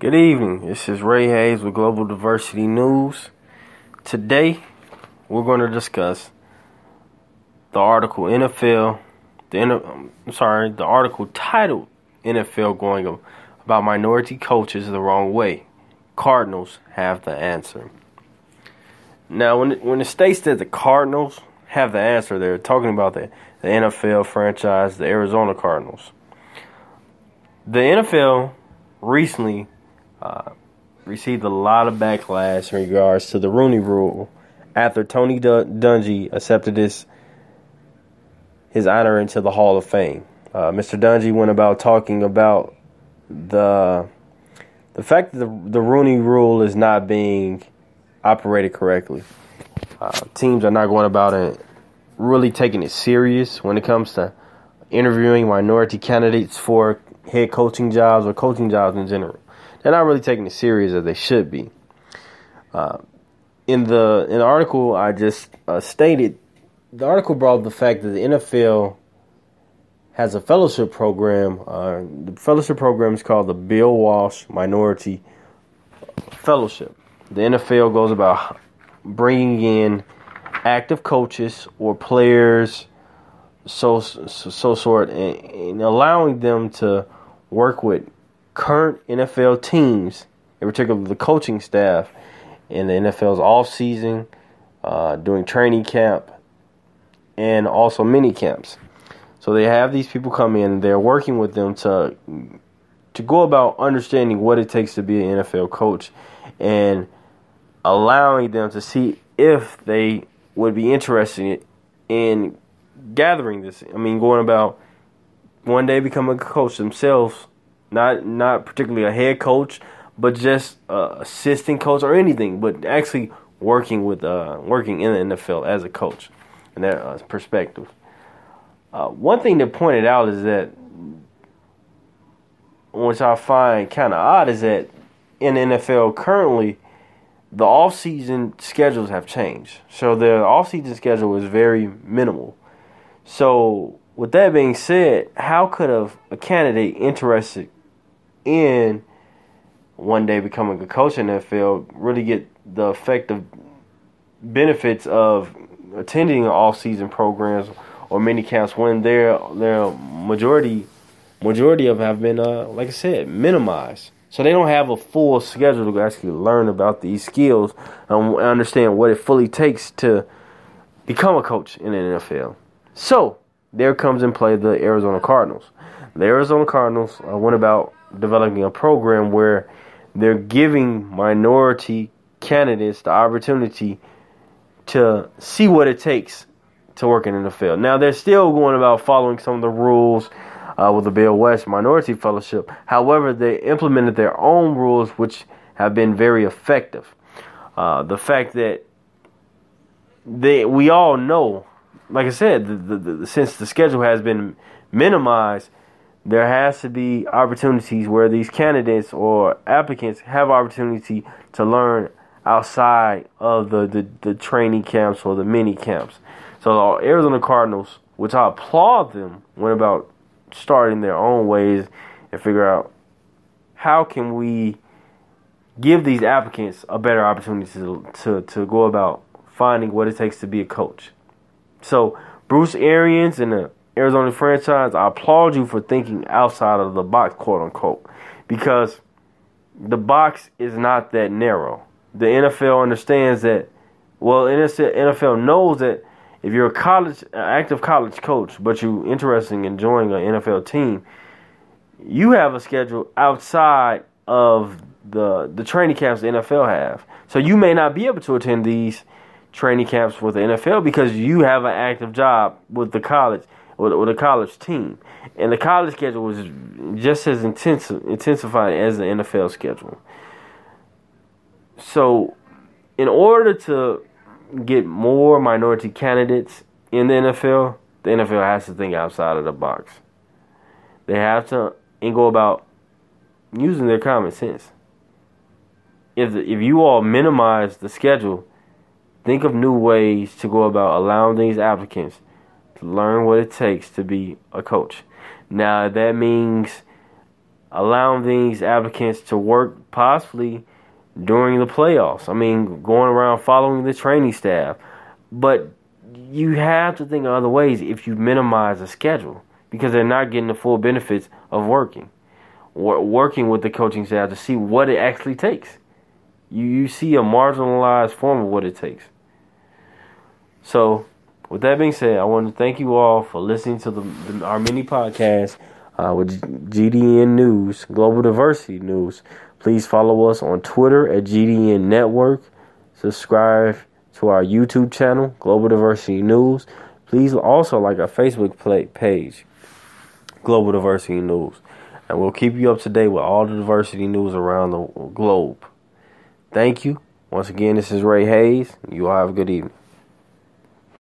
Good evening. This is Ray Hayes with Global Diversity News. Today, we're going to discuss the article NFL. The um, I'm sorry, the article titled "NFL going about minority coaches the wrong way." Cardinals have the answer. Now, when it, when it states that the Cardinals have the answer, they're talking about the, the NFL franchise, the Arizona Cardinals. The NFL recently received a lot of backlash in regards to the Rooney Rule after Tony Dungy accepted his his honor into the Hall of Fame. Uh, Mr. Dungy went about talking about the the fact that the, the Rooney Rule is not being operated correctly. Uh, teams are not going about it really taking it serious when it comes to interviewing minority candidates for head coaching jobs or coaching jobs in general. They're not really taking it serious as they should be. Uh, in the in the article I just uh, stated, the article brought up the fact that the NFL has a fellowship program. Uh, the fellowship program is called the Bill Walsh Minority Fellowship. The NFL goes about bringing in active coaches or players, so so, so sort, and, and allowing them to work with current NFL teams, in particular the coaching staff, in the NFL's off season, uh, doing training camp, and also mini camps. So they have these people come in. They're working with them to to go about understanding what it takes to be an NFL coach, and allowing them to see if they would be interested in gathering this. I mean, going about one day becoming a coach themselves, not not particularly a head coach, but just uh, assistant coach or anything, but actually working with uh, working in the NFL as a coach, and that uh, perspective. Uh, one thing that pointed out is that, which I find kind of odd, is that in the NFL currently, the off-season schedules have changed. So the off-season schedule is very minimal. So with that being said, how could a, a candidate interested in one day becoming a coach in the NFL really get the effective benefits of attending off-season programs or mini camps when their their majority majority of have been uh, like I said minimized. So they don't have a full schedule to actually learn about these skills and understand what it fully takes to become a coach in the NFL. So there comes in play the Arizona Cardinals. The Arizona Cardinals uh, went about developing a program where they're giving minority candidates the opportunity to see what it takes to work in the field. Now they're still going about following some of the rules uh, with the Bill Walsh Minority Fellowship. However, they implemented their own rules, which have been very effective. Uh, the fact that they, we all know, like I said, the, the, the, since the schedule has been minimized, there has to be opportunities where these candidates or applicants have opportunity to learn outside of the, the, the training camps or the mini camps. So the Arizona Cardinals, which I applaud them, went about starting their own ways and figure out how can we give these applicants a better opportunity to, to, to go about finding what it takes to be a coach. So Bruce Arians and the Arizona franchise, I applaud you for thinking outside of the box, quote unquote, because the box is not that narrow. The NFL understands that. Well, NFL knows that if you're a college active college coach, but you are interested in joining an NFL team, you have a schedule outside of the the training camps the NFL have. So you may not be able to attend these training camps with the NFL because you have an active job with the college with, with a college team, and the college schedule was just as intense intensified as the NFL schedule. So, in order to get more minority candidates in the NFL, the NFL has to think outside of the box. They have to and go about using their common sense. If the, if you all minimize the schedule, think of new ways to go about allowing these applicants learn what it takes to be a coach. Now that means allowing these applicants to work possibly during the playoffs. I mean, going around following the training staff. But you have to think of other ways if you minimize the schedule because they're not getting the full benefits of working. Working with the coaching staff to see what it actually takes. You, you see a marginalized form of what it takes. So, with that being said, I want to thank you all for listening to the, the our mini podcast uh, with GDN News, Global Diversity News. Please follow us on Twitter at GDN Network. Subscribe to our YouTube channel, Global Diversity News. Please also like our Facebook page, Global Diversity News. And we'll keep you up to date with all the diversity news around the globe. Thank you. Once again, this is Ray Hayes. You all have a good evening.